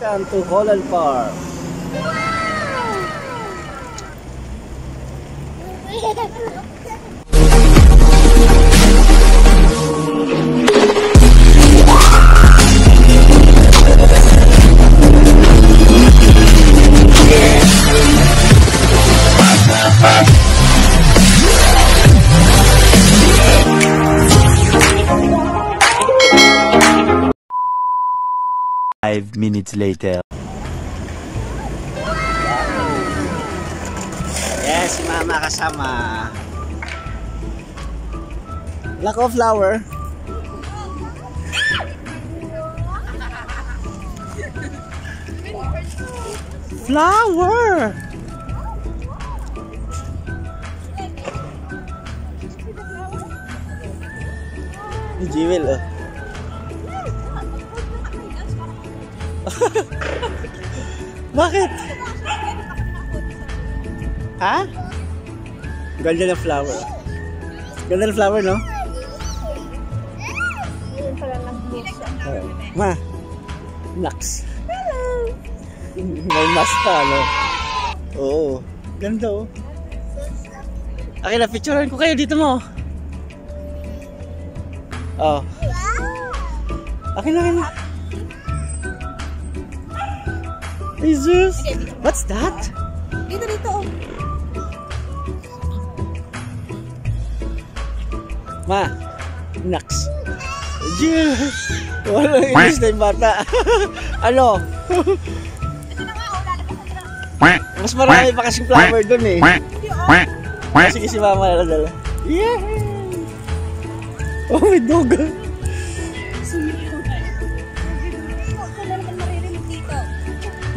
Welcome to Holland Park. Five minutes later. Yes, mama kasama. Lack of flower. Flower! Jewel, oh. Bakit? Ha? Ganda ng flower. Ganda ng flower, no? Oo. Ma. Naks. May mas pa, no? Oo. Ganda, oh. Akin na, picturean ko kayo dito mo. Oh. Akin na, akin na. Jesus! What's that? Dito, dito. oh. Ma, naks. Yes! Walang inis na yung bata. ano? Mas marami pa kasing flower dun eh. Ah, Sige si mama na dala. Yeah! Oh, may dog.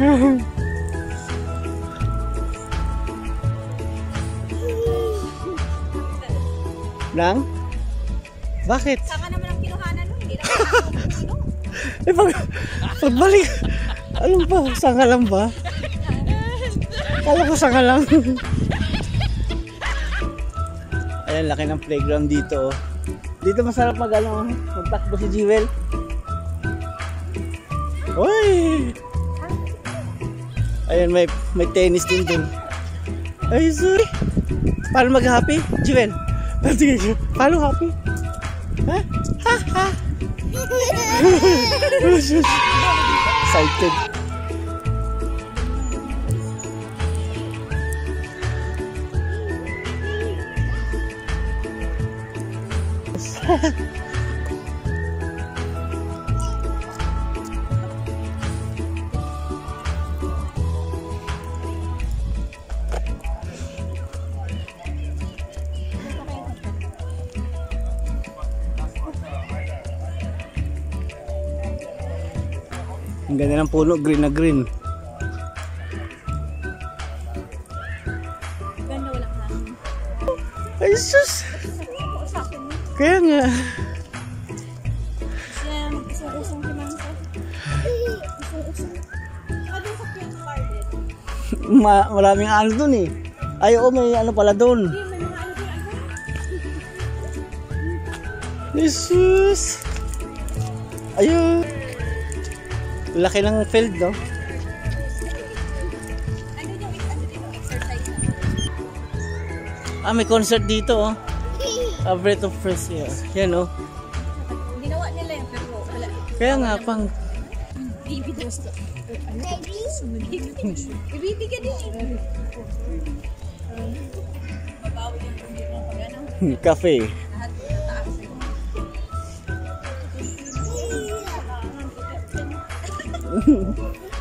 Nang? Bakit? Saka naman ang kinuhanan nun. Hindi ako Eh, pag, pagbalik, alam ba, sanga lang ba? Kala ko sanga lang. Ayan, laki ng playground dito. oh. Dito masarap mag, ano, magtakbo si Jewel. Uy! Ayan, may, may tennis din dun. Ay, sorry. Paano mag-happy? Jewel? Sige, sige. Paano happy? Ha? Ha? Ha? Excited. Ang ganda ng puno, green na green. Ganda walang hangin. Ay, sus! Kaya nga. Ano? Ma maraming ano dun eh. Ay, oo, may ano pala dun. Ano. Ano? Jesus! Ayun! Laki ng field, no? Ah, may concert dito, oh. A breath of fresh air. Yan, oh. Ginawa nila yun pero wala. Kaya nga, pang... Baby daw ito. Baby? Baby ka din eh. Cafe.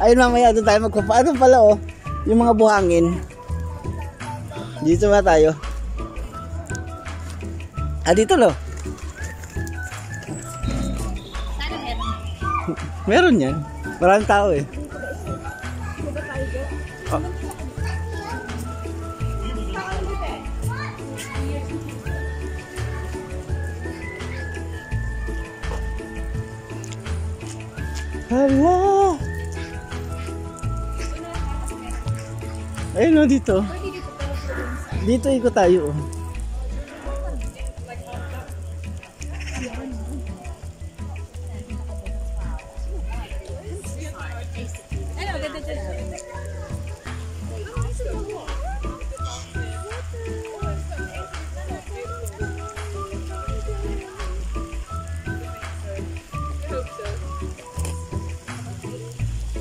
Ayun, mamaya doon tayo magpapa. Ano pala, oh. Yung mga buhangin. Dito ba tayo? Ah, dito? Sana meron. Yan. Maraming tao, eh. Ah. Hala! Ayun o, dito. Dito ikot tayo. oh.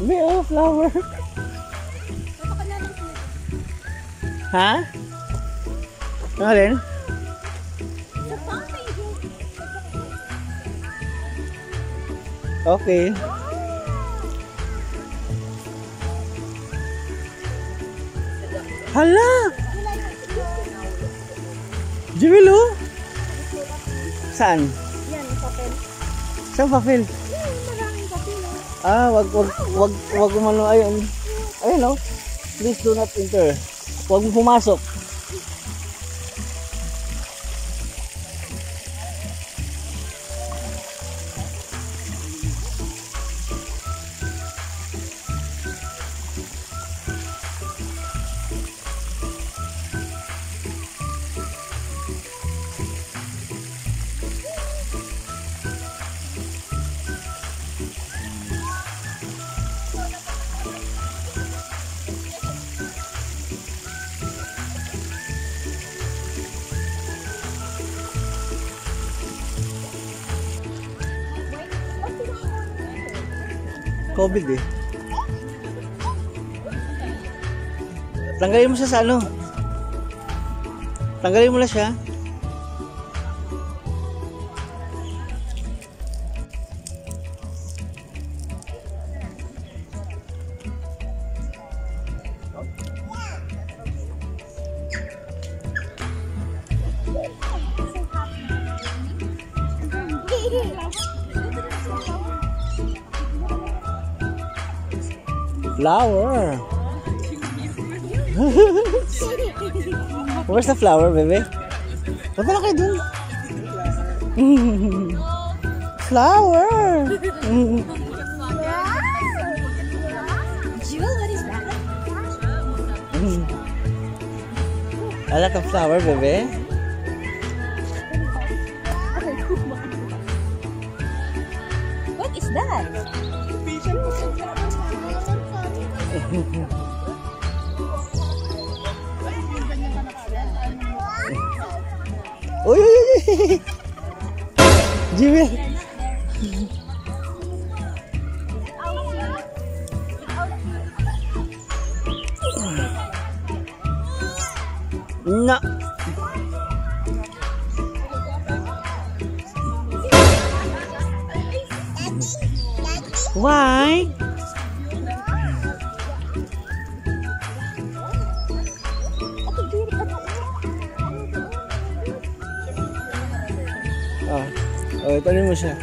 May oh, flower. ha? Ano rin? Okay. Hala! Jewel oh! Saan? Yan, papel. Saan papel? Yan, maraming papel. oh. Ah, wag wag wag wag umano ayun. Ayun oh. Please do not enter. Wag mo pumasok. COVID eh. Tanggalin mo siya sa ano? Tanggalin mo na siya. Flower. Where's the flower, baby? Punta na kayo dun. flower. Jewel, what is that? A lot of flower, baby. What is that? Uy, uy, uy. Jimmy. Na. Why? Oh, itanin mo siya.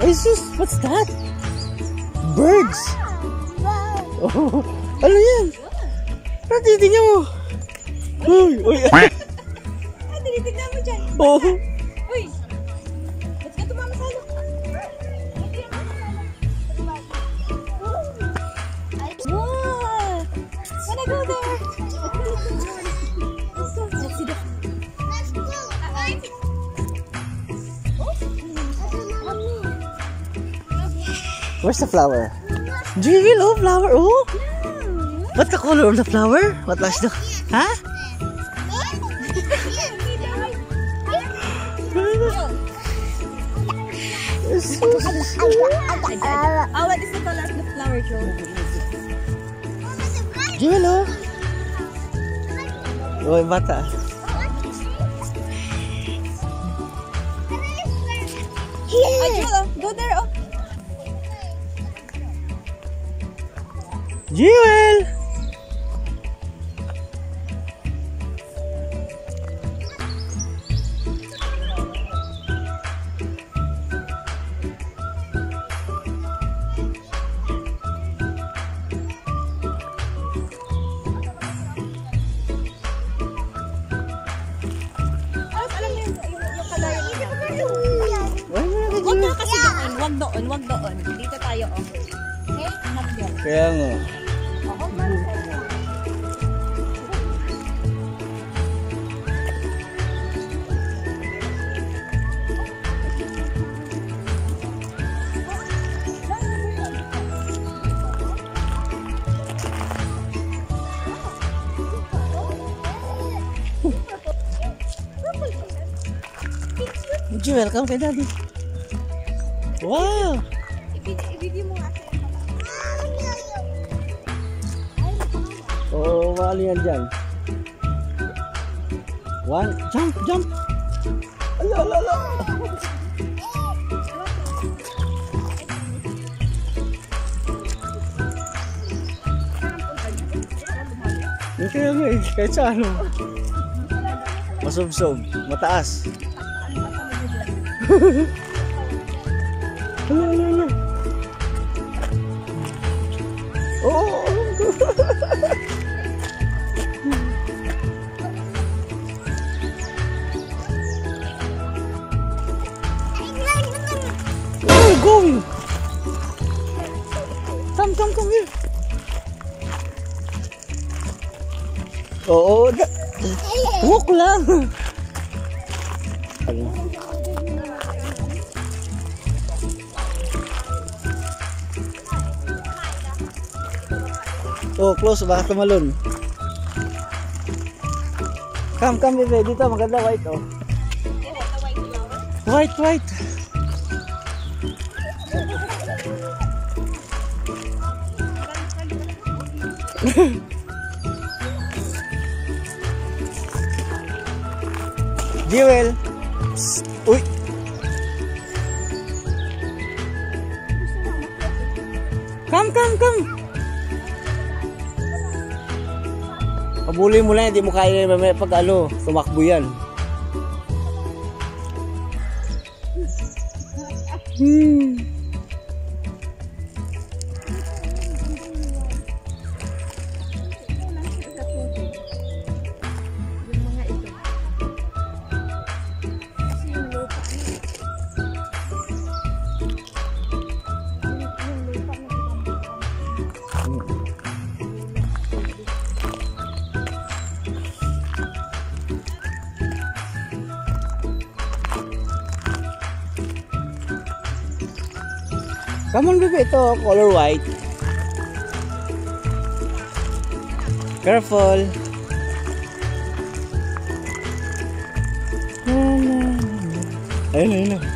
What's this? What's that? Birds! Oh, ano yan? Ano tinitingnan mo? Uy, uy. Ay, tinitignan mo dyan. Oh. Where's the flower? Jewel, oh, flower, oh. What's the color of the flower? What was the... Huh? So Oh, what is the color of the flower, Joe? Jewel, oh. Oh, yung bata. Ah, Joel, oh. Go there, oh. Jewel? Huwag doon. Huwag doon. Dito tayo, oh. Okay? Kaya nga. Jewel, come kay daddy. Wow! Ibigay mo nga. Oo, oh, mali yan dyan. One, jump, jump! Ala, ala, ala! Yung kaya nga eh, kahit sa ano. Masubsob, mataas. Ala, ala, ala. Oo! Where are you going? Come, come, come here. Oo, da- walk lang. Oh, close baka tumalon. Come, come, bebe. Dito, maganda white, oh. White, white. Jewel. Uy. Come, come, come. Pabuli mo lang, hindi mo kaya mamaya pag ano, tumakbo yan. Hmm. Come on, baby. Ito, color white. Careful. Ayun, ayun. ayun.